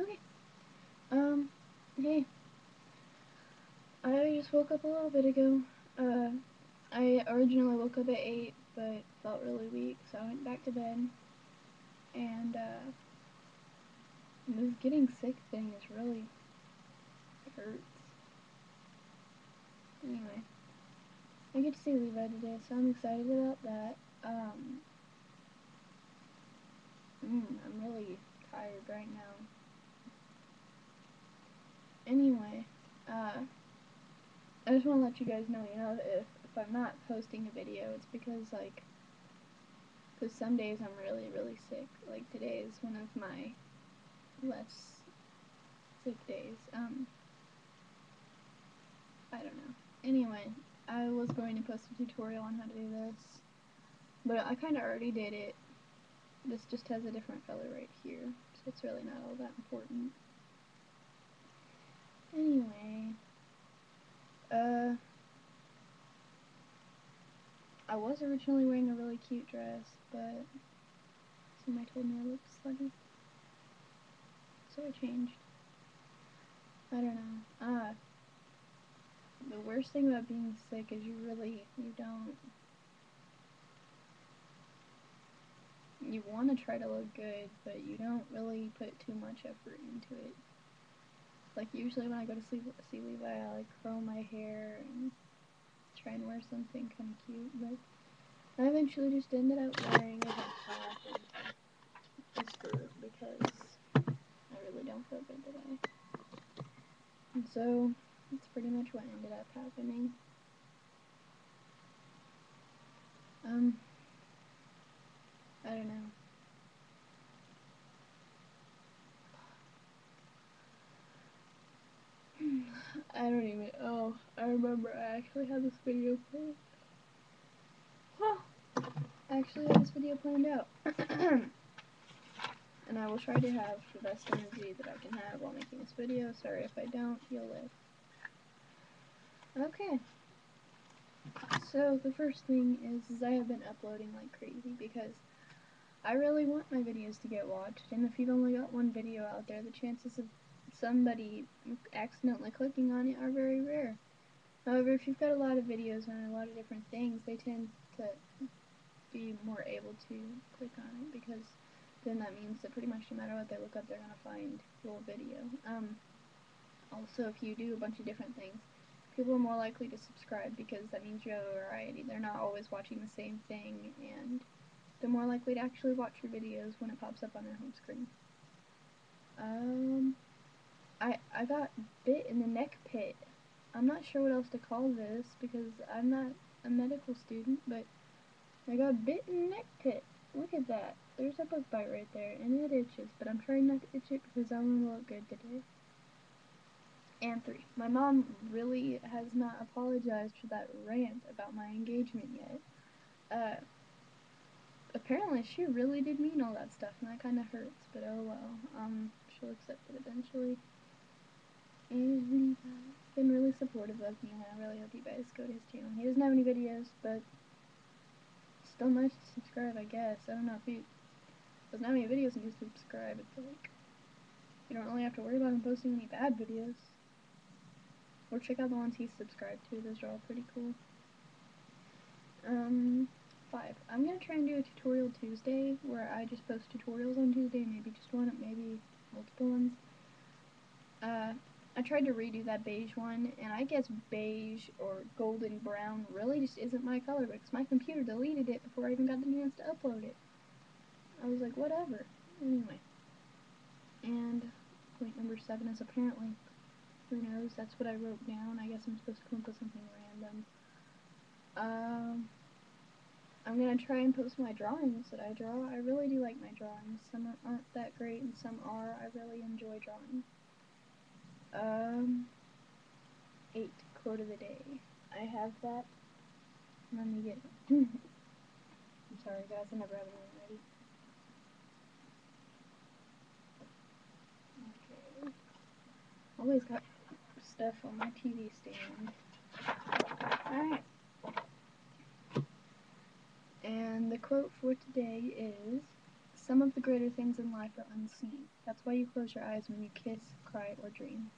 Okay. Um, hey. I just woke up a little bit ago. Uh, I originally woke up at 8, but felt really weak, so I went back to bed. And, uh, this getting sick thing is really hurts. Anyway, I get to see Levi today, so I'm excited about that. Um, mm, I'm really tired right now. Anyway, uh, I just want to let you guys know, you know, if, if I'm not posting a video, it's because, like, because some days I'm really, really sick. Like, today is one of my less sick days. Um, I don't know. Anyway, I was going to post a tutorial on how to do this, but I kind of already did it. This just has a different color right here, so it's really not all that important. Anyway, uh, I was originally wearing a really cute dress, but somebody told me I looked slutty, so I changed. I don't know. Uh, the worst thing about being sick is you really, you don't, you want to try to look good, but you don't really put too much effort into it. Like usually when I go to sleep, see Levi, I like curl my hair and try and wear something kind of cute, but I eventually just ended up wearing a head and a skirt because I really don't feel good today. And so that's pretty much what ended up happening. Um, I don't know. I don't even. Oh, I remember. I actually had this video planned. Well, I actually had this video planned out, and I will try to have the best energy that I can have while making this video. Sorry if I don't. You'll live. Okay. So the first thing is, is I have been uploading like crazy because I really want my videos to get watched, and if you've only got one video out there, the chances of somebody accidentally clicking on it are very rare. However, if you've got a lot of videos on a lot of different things, they tend to be more able to click on it because then that means that pretty much no matter what they look up, they're going to find your video. Um, also, if you do a bunch of different things, people are more likely to subscribe because that means you have a variety. They're not always watching the same thing, and they're more likely to actually watch your videos when it pops up on their home screen. Um, I, I got bit in the neck pit. I'm not sure what else to call this because I'm not a medical student, but I got bit in the neck pit. Look at that. There's a bug bite right there, and it itches, but I'm trying not to itch it because I want to look good today. And three, my mom really has not apologized for that rant about my engagement yet. Uh, apparently she really did mean all that stuff, and that kind of hurts, but oh well. Um, she'll accept it eventually. Uh, been really supportive of me, and I really hope you guys go to his channel. He doesn't have any videos, but still nice to subscribe, I guess. I don't know if he doesn't have any videos and you subscribe. It's like you don't really have to worry about him posting any bad videos. Or check out the ones he's subscribed to. Those are all pretty cool. Um, five. I'm gonna try and do a tutorial Tuesday where I just post tutorials on Tuesday, maybe just one, maybe multiple ones. I tried to redo that beige one, and I guess beige or golden brown really just isn't my color because my computer deleted it before I even got the chance to upload it. I was like, whatever. Anyway. And point number seven is apparently, who knows, that's what I wrote down. I guess I'm supposed to come up with something random. Um, I'm gonna try and post my drawings that I draw. I really do like my drawings. Some aren't that great and some are. I really enjoy drawing. Um, eight, quote of the day. I have that. Let me get I'm sorry guys, I never have anything ready. Okay. Always got stuff on my TV stand. Alright. And the quote for today is Some of the greater things in life are unseen. That's why you close your eyes when you kiss, cry, or dream.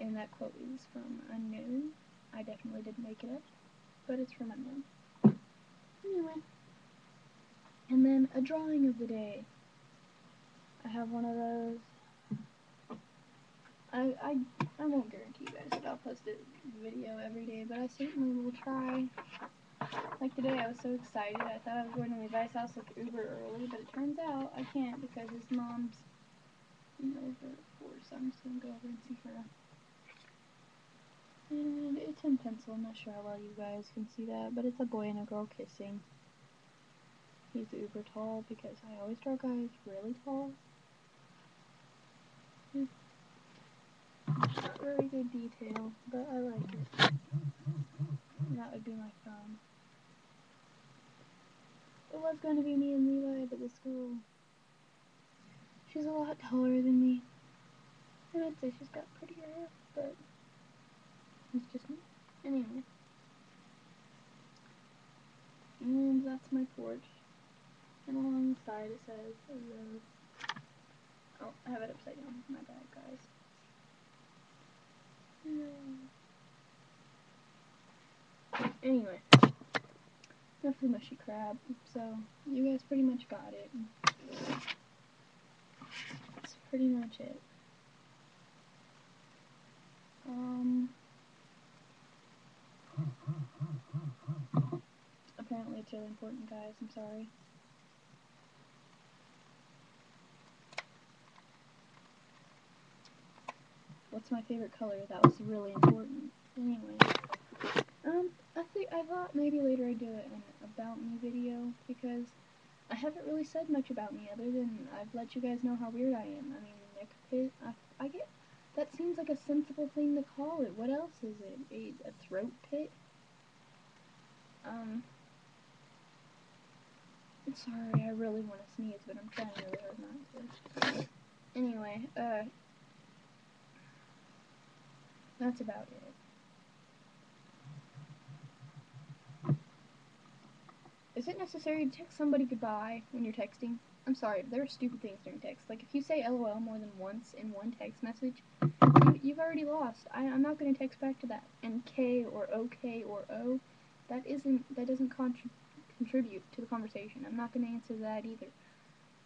And that quote is from Unknown. I definitely didn't make it up, but it's from Unknown. Anyway. And then a drawing of the day. I have one of those. I, I, I won't guarantee you guys that I'll post a video every day, but I certainly will try. Like today, I was so excited. I thought I was going to Levi's house like uber early, but it turns out I can't because his mom's, over four, so I'm just gonna go over and see her. And it's in pencil. I'm not sure how well you guys can see that, but it's a boy and a girl kissing. He's uber tall because I always draw guys really tall. Not very good detail, but I like it. That would be my thumb. It was going to be me and Levi, but the school. she's a lot taller than me. And I'd say she's got prettier hair, but it's just me. Anyway. And that's my porch. And along the side it says, hello. Oh, I have it upside down. My bad, guys. Anyway, enough of the mushy crab. So, you guys pretty much got it. That's pretty much it. Um, apparently really important, guys. I'm sorry. What's my favorite color? That was really important. Anyway, um, I think I thought maybe later I'd do an about me video because I haven't really said much about me other than I've let you guys know how weird I am. I mean, neck pit. I, I get that seems like a sensible thing to call it. What else is it? A, a throat pit? Um. Sorry, I really want to sneeze, but I'm trying really hard not to. Anyway, uh, that's about it. Is it necessary to text somebody goodbye when you're texting? I'm sorry, there are stupid things during text. Like, if you say LOL more than once in one text message, you, have already lost. I, am not going to text back to that. And K or OK or O, that isn't, that doesn't contribute contribute to the conversation. I'm not going to answer that either.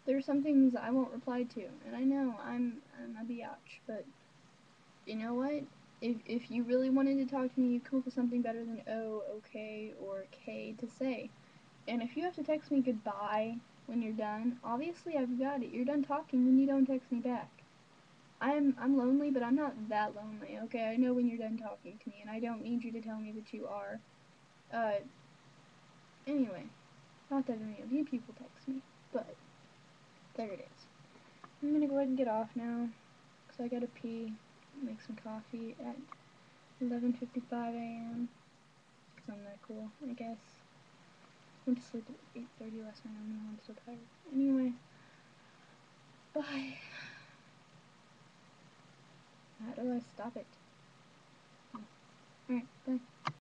There are some things I won't reply to, and I know I'm, I'm a biatch, but you know what? if if you really wanted to talk to me, you come up with something better than O, okay, or K to say. And if you have to text me goodbye when you're done, obviously I've got it. You're done talking when you don't text me back. I'm I'm lonely, but I'm not that lonely. Okay, I know when you're done talking to me, and I don't need you to tell me that you are. Uh. Anyway, not that any of you people text me, but there it is. I'm gonna go ahead and get off now, cause I gotta pee make some coffee at 11.55 a.m. Because I'm that cool, I guess. I went to sleep at 8.30 last night, I don't know, I'm so tired. Anyway, bye. How do I stop it? Oh. Alright, bye.